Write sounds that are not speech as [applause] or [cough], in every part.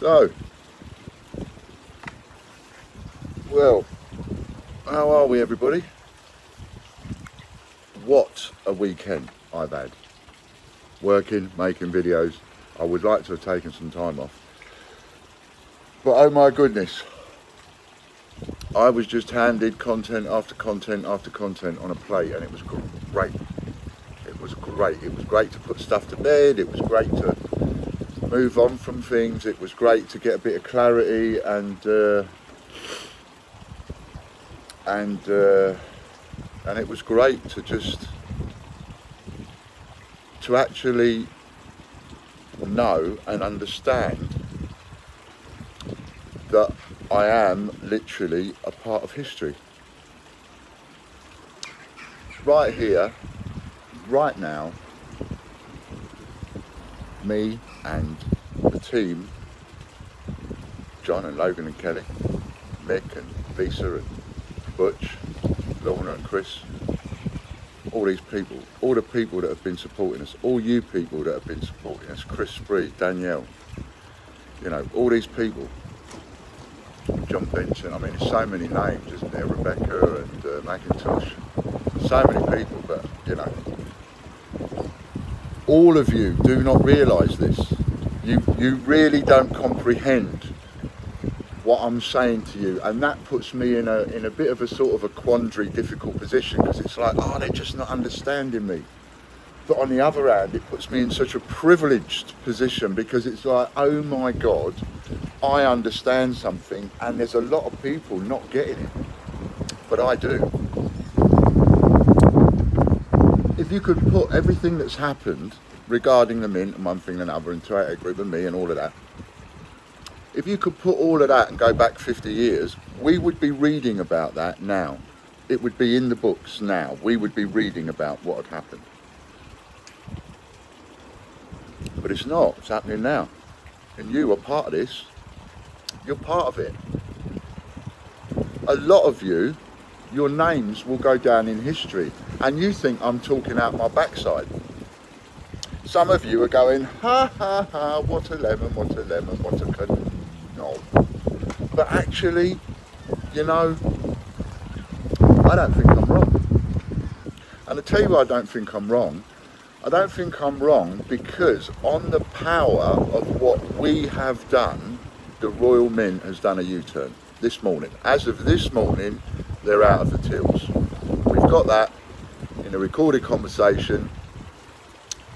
So, well, how are we everybody? What a weekend I've had. Working, making videos. I would like to have taken some time off. But oh my goodness, I was just handed content after content after content on a plate and it was great. It was great. It was great to put stuff to bed. It was great to move on from things. It was great to get a bit of clarity and uh, and uh, and it was great to just to actually know and understand that I am literally a part of history. Right here, right now, me and the team, John and Logan and Kelly, Mick and Lisa and Butch, Lorna and Chris, all these people, all the people that have been supporting us, all you people that have been supporting us, Chris Spree, Danielle, you know, all these people, John Benson, I mean, there's so many names, isn't there? Rebecca and uh, Macintosh, so many people, but you know, all of you do not realise this. You, you really don't comprehend what I'm saying to you, and that puts me in a in a bit of a sort of a quandary, difficult position because it's like, oh, they're just not understanding me. But on the other hand, it puts me in such a privileged position because it's like, oh my God, I understand something, and there's a lot of people not getting it, but I do. If you could put everything that's happened regarding the mint and one thing and another and 288 group and me and all of that if you could put all of that and go back 50 years, we would be reading about that now. It would be in the books now. We would be reading about what had happened. But it's not. It's happening now. And you are part of this. You're part of it. A lot of you, your names will go down in history. And you think I'm talking out my backside. Some of you are going, ha ha ha, what a lemon, what a lemon, what a knob. But actually, you know, I don't think I'm wrong. And I tell you why I don't think I'm wrong. I don't think I'm wrong because on the power of what we have done, the Royal Mint has done a U-turn this morning. As of this morning, they're out of the tills. We've got that in a recorded conversation.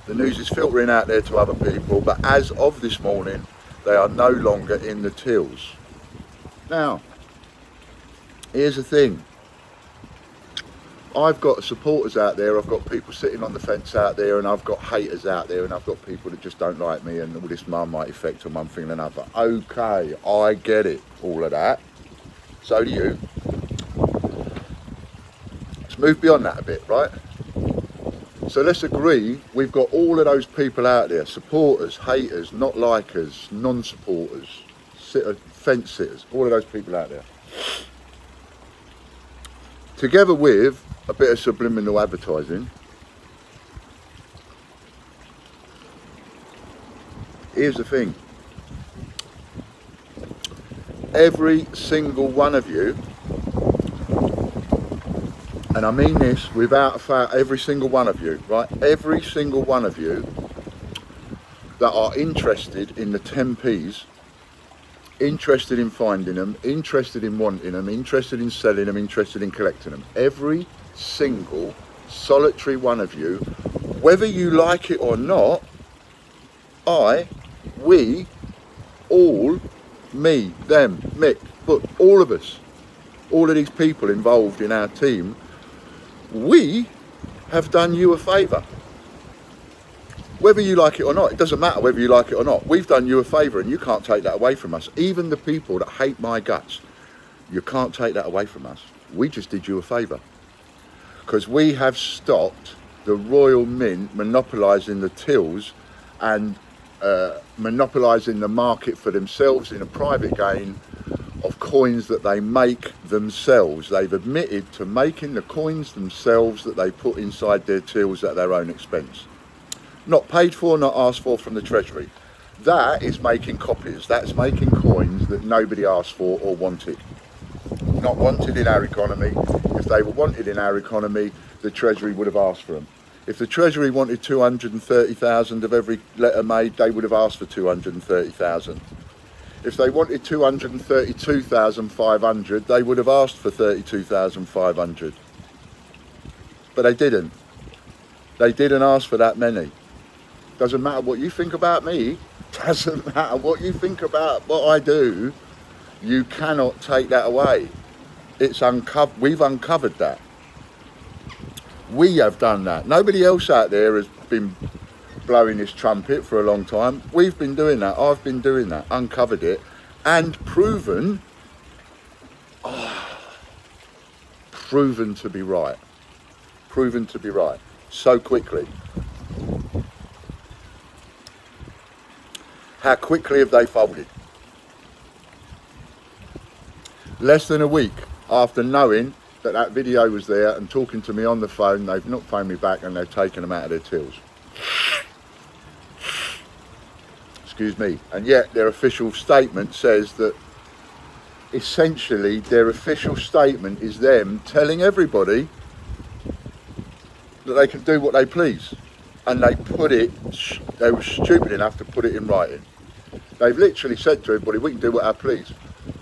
The news is filtering out there to other people, but as of this morning, they are no longer in the tills. Now, here's the thing. I've got supporters out there, I've got people sitting on the fence out there, and I've got haters out there, and I've got people that just don't like me, and all this Marmite effect on one thing and another. Okay, I get it, all of that. So do you. Let's move beyond that a bit, right? So let's agree we've got all of those people out there, supporters, haters, not likers, non-supporters, sitter, fence sitters, all of those people out there. Together with a bit of subliminal advertising, here's the thing. Every single one of you and I mean this without a fail, every single one of you, right? Every single one of you that are interested in the 10Ps, interested in finding them, interested in wanting them, interested in selling them, interested in collecting them. Every single solitary one of you, whether you like it or not, I, we, all, me, them, Mick, but all of us, all of these people involved in our team we have done you a favour. Whether you like it or not, it doesn't matter whether you like it or not. We've done you a favour and you can't take that away from us. Even the people that hate my guts, you can't take that away from us. We just did you a favour. Because we have stopped the Royal Mint monopolising the tills and uh, monopolising the market for themselves in a private gain of coins that they make themselves. They've admitted to making the coins themselves that they put inside their tills at their own expense. Not paid for, not asked for from the Treasury. That is making copies. That's making coins that nobody asked for or wanted. Not wanted in our economy. If they were wanted in our economy, the Treasury would have asked for them. If the Treasury wanted 230,000 of every letter made, they would have asked for 230,000. If they wanted 232,500, they would have asked for 32,500. But they didn't. They didn't ask for that many. Doesn't matter what you think about me, [laughs] doesn't matter what you think about what I do, you cannot take that away. It's uncovered, we've uncovered that. We have done that. Nobody else out there has been blowing this trumpet for a long time. We've been doing that. I've been doing that. Uncovered it and proven, oh, [sighs] proven to be right. Proven to be right so quickly. How quickly have they folded? Less than a week after knowing that that video was there and talking to me on the phone, they've not phoned me back and they've taken them out of their tills. Excuse me. And yet their official statement says that essentially their official statement is them telling everybody that they can do what they please. And they put it, they were stupid enough to put it in writing. They've literally said to everybody, we can do what our please.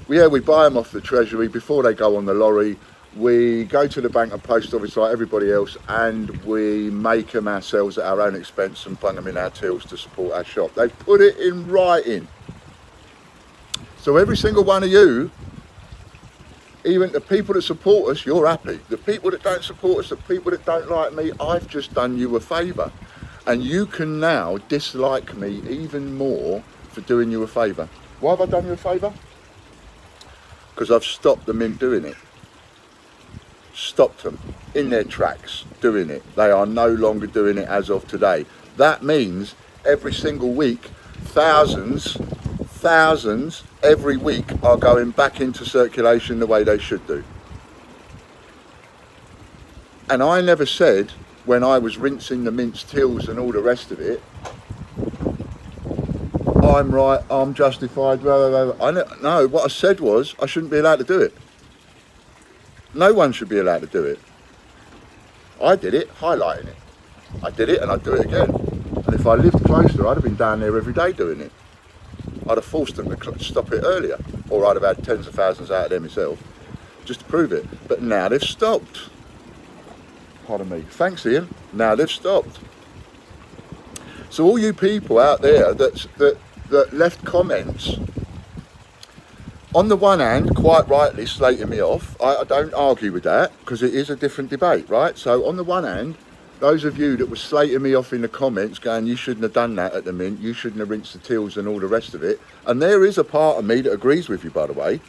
Yeah, we buy them off the Treasury before they go on the lorry we go to the bank and post office like everybody else and we make them ourselves at our own expense and bung them in our tills to support our shop. They've put it in writing. So every single one of you, even the people that support us, you're happy. The people that don't support us, the people that don't like me, I've just done you a favour. And you can now dislike me even more for doing you a favour. Why have I done you a favour? Because I've stopped the mint doing it stopped them in their tracks doing it. They are no longer doing it as of today. That means every single week, thousands, thousands every week are going back into circulation the way they should do. And I never said when I was rinsing the Mint's tills and all the rest of it, I'm right, I'm justified, blah, blah, blah. I no, what I said was I shouldn't be allowed to do it. No one should be allowed to do it. I did it, highlighting it. I did it and I'd do it again. And if I lived closer, I'd have been down there every day doing it. I'd have forced them to stop it earlier, or I'd have had tens of thousands out of them myself, just to prove it. But now they've stopped. Pardon me. Thanks, Ian. Now they've stopped. So all you people out there that, that, that left comments on the one hand, quite rightly slating me off. I, I don't argue with that because it is a different debate, right? So on the one hand, those of you that were slating me off in the comments going, you shouldn't have done that at the mint, you shouldn't have rinsed the tills and all the rest of it. And there is a part of me that agrees with you, by the way.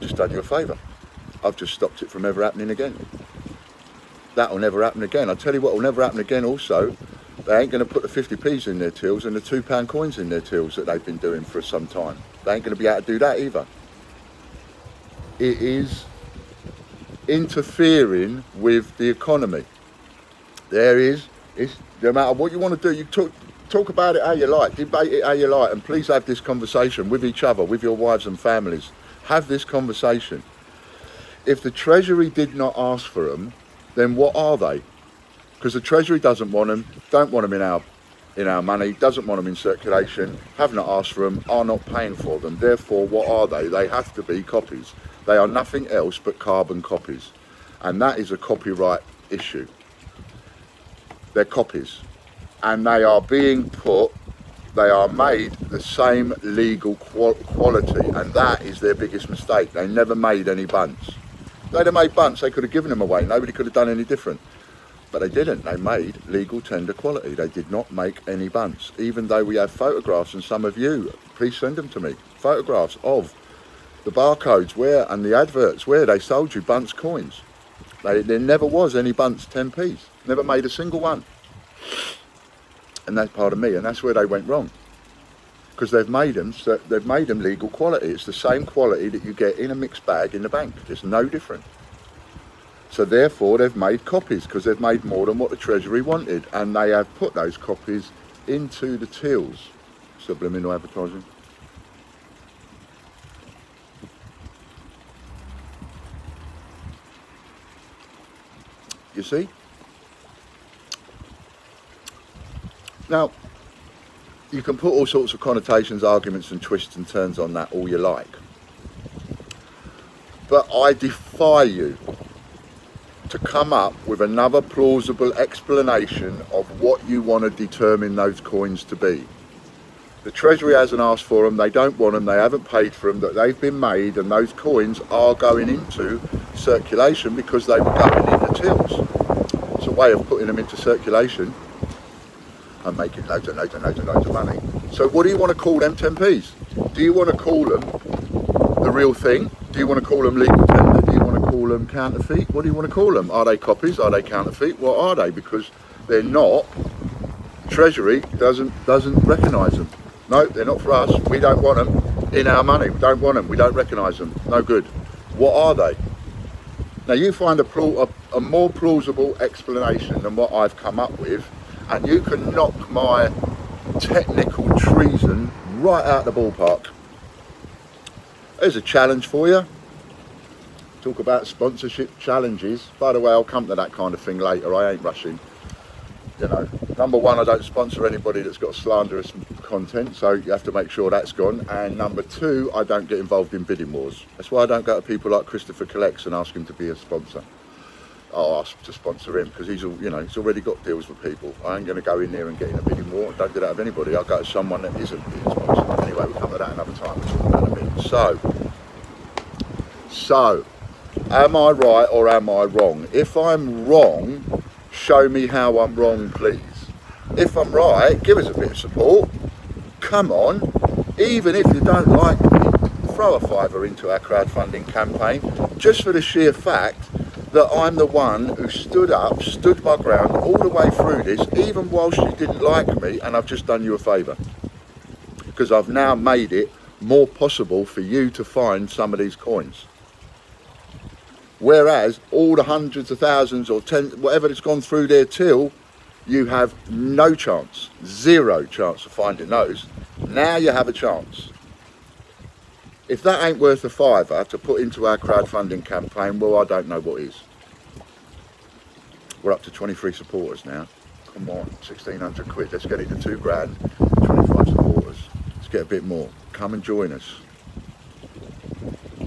Just done you a favour. I've just stopped it from ever happening again. That will never happen again. I'll tell you what will never happen again also they ain't going to put the 50p's in their tills and the two pound coins in their tills that they've been doing for some time. They ain't going to be able to do that either. It is interfering with the economy. There is, it's, no matter what you want to do, you talk, talk about it how you like, debate it how you like, and please have this conversation with each other, with your wives and families. Have this conversation. If the Treasury did not ask for them, then what are they? Because the Treasury doesn't want them, don't want them in our in our money, doesn't want them in circulation, have not asked for them, are not paying for them. Therefore, what are they? They have to be copies. They are nothing else but carbon copies. And that is a copyright issue. They're copies. And they are being put, they are made the same legal quality. And that is their biggest mistake. They never made any BUNCs. they'd have made BUNCs, they could have given them away. Nobody could have done any different. But they didn't. They made legal tender quality. They did not make any BUNCs. Even though we have photographs, and some of you, please send them to me, photographs of the barcodes where and the adverts where they sold you BUNCs coins. They, there never was any BUNCs 10p's. Never made a single one. And that's part of me, and that's where they went wrong. Because they've made them, they've made them legal quality. It's the same quality that you get in a mixed bag in the bank. It's no different. So therefore they've made copies because they've made more than what the Treasury wanted and they have put those copies into the tills. Subliminal advertising. You see? Now, you can put all sorts of connotations, arguments and twists and turns on that all you like. But I defy you to come up with another plausible explanation of what you want to determine those coins to be. The Treasury hasn't asked for them, they don't want them, they haven't paid for them, that they've been made and those coins are going into circulation because they were going in the tills. It's a way of putting them into circulation and making loads and loads and loads and loads of money. So what do you want to call them 10p's? Do you want to call them the real thing? Do you want to call them legal tender? Do you want to call them counterfeit? What do you want to call them? Are they copies? Are they counterfeit? What are they? Because they're not. Treasury doesn't doesn't recognise them. No, they're not for us. We don't want them in our money. We don't want them. We don't recognise them. No good. What are they? Now you find a, a, a more plausible explanation than what I've come up with and you can knock my technical treason right out the ballpark. There's a challenge for you. Talk about sponsorship challenges. By the way, I'll come to that kind of thing later. I ain't rushing. You know, number one, I don't sponsor anybody that's got slanderous content, so you have to make sure that's gone. And number two, I don't get involved in bidding wars. That's why I don't go to people like Christopher Collects and ask him to be a sponsor. I'll ask to sponsor him because he's you know he's already got deals with people. I ain't going to go in there and get in a bidding war. Don't do that with anybody. I'll go to someone that isn't being sponsored. Anyway, we'll come to that another time. We'll talk about a bit. So, so, am I right or am I wrong? If I'm wrong, show me how I'm wrong, please. If I'm right, give us a bit of support. Come on, even if you don't like me, throw a fiver into our crowdfunding campaign just for the sheer fact that I'm the one who stood up, stood my ground all the way through this, even whilst you didn't like me, and I've just done you a favour. Because I've now made it more possible for you to find some of these coins. Whereas all the hundreds of thousands or ten, whatever that's gone through there till, you have no chance, zero chance of finding those. Now you have a chance. If that ain't worth a fiver to put into our crowdfunding campaign, well, I don't know what is. We're up to 23 supporters now. Come on, 1600 quid. Let's get it to two grand. 25 supporters. Let's get a bit more. Come and join us.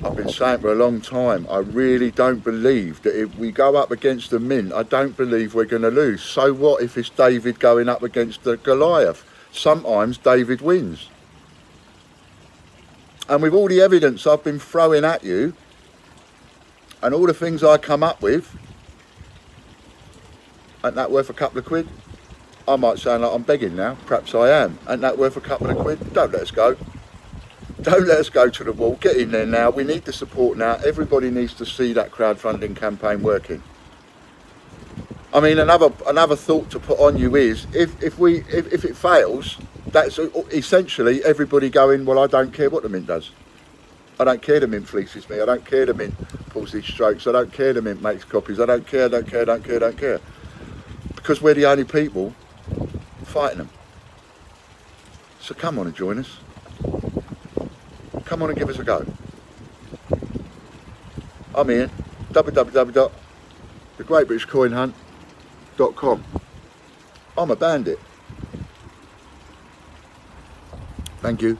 I've been saying for a long time, I really don't believe that if we go up against the Mint, I don't believe we're going to lose. So what if it's David going up against the Goliath? Sometimes David wins. And with all the evidence I've been throwing at you, and all the things I come up with, ain't that worth a couple of quid? I might sound like I'm begging now, perhaps I am. Ain't that worth a couple of quid? Don't let us go. Don't let us go to the wall. Get in there now. We need the support now. Everybody needs to see that crowdfunding campaign working. I mean, another another thought to put on you is if, if we if, if it fails, that's uh, essentially everybody going, well, I don't care what the mint does. I don't care the mint fleeces me. I don't care the mint pulls these strokes. I don't care the mint makes copies. I don't care, don't care, don't care, don't care. Because we're the only people fighting them. So come on and join us. Come on and give us a go. I'm here, www.thegreatbritishcoinhunt.com. I'm a bandit. Thank you.